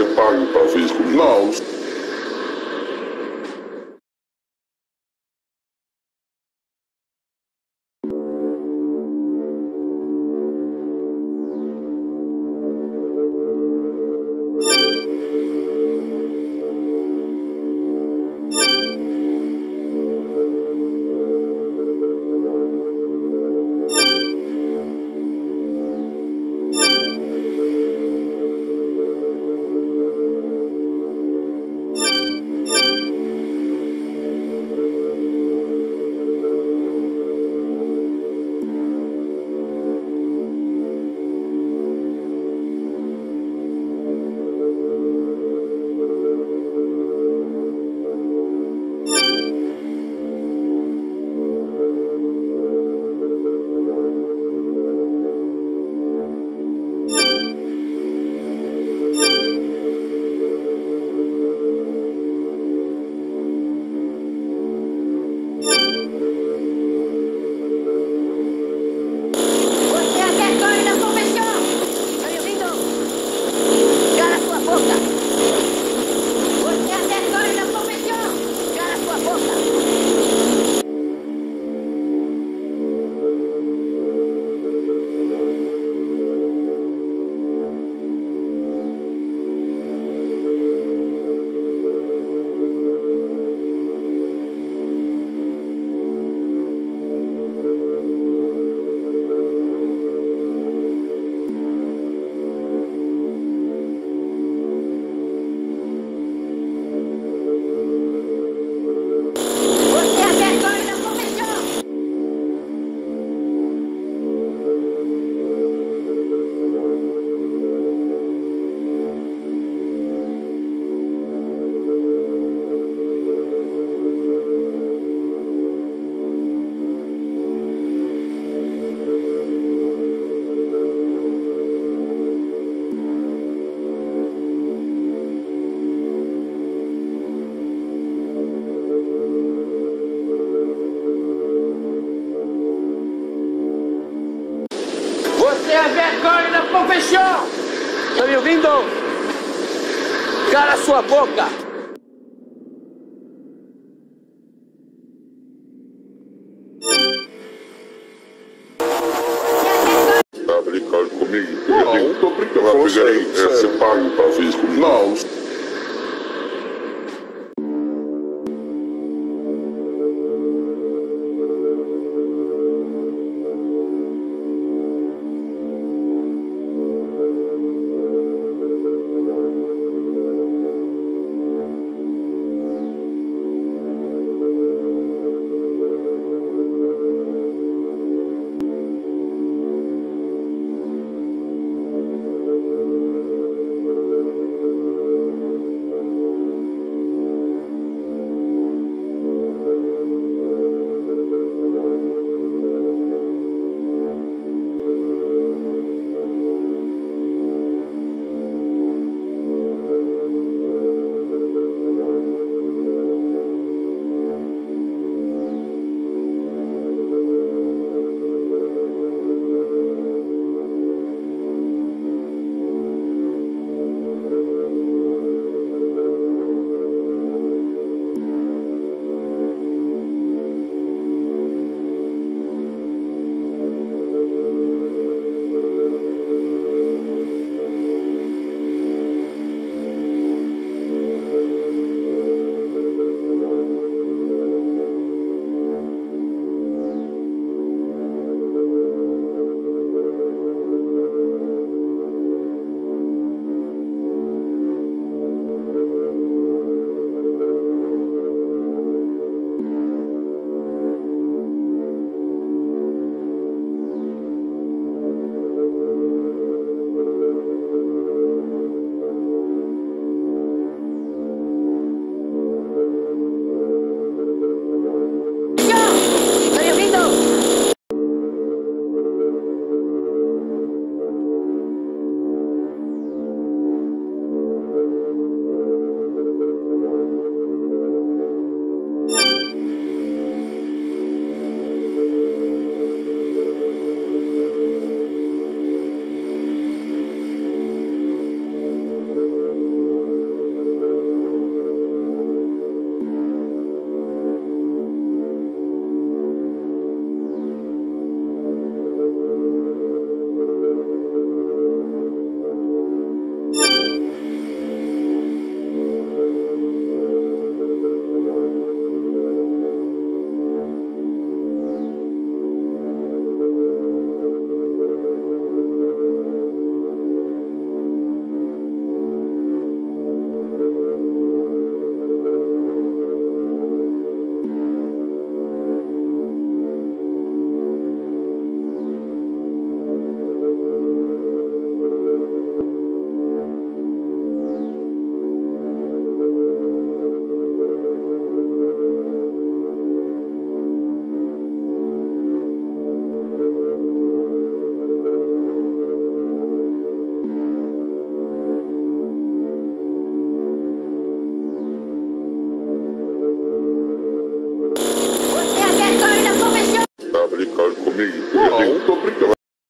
aí, é, você paga profissão! Tá me ouvindo? Cala sua boca! Tá brincando comigo? Não, tô brincando você, aí, é, você paga não.